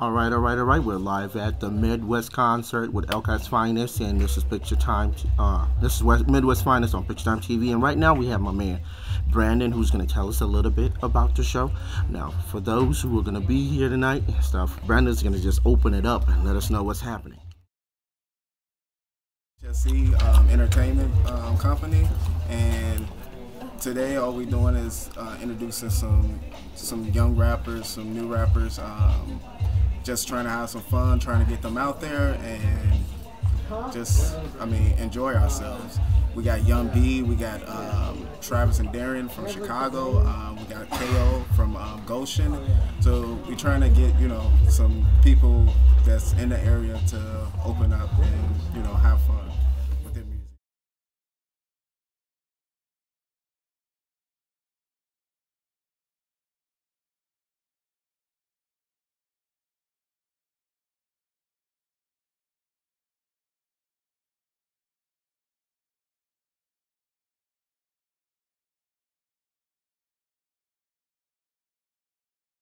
All right, all right, all right. We're live at the Midwest concert with Elkhart's Finest, and this is PiKture Time. Uh, this is West, Midwest Finest on PiKture Time TV, and right now we have my man Brandon, who's going to tell us a little bit about the show. Now, for those who are going to be here tonight and stuff, Brandon's going to just open it up and let us know what's happening. HSE um, Entertainment um, Company, and today all we're doing is uh, introducing some some young rappers, some new rappers. Um, just trying to have some fun, trying to get them out there, and just I mean enjoy ourselves. We got Yung B, we got um, Travis and Darrion from Chicago, um, we got KO from um, Goshen. So we're trying to get you know some people that's in the area to open up and you know have fun.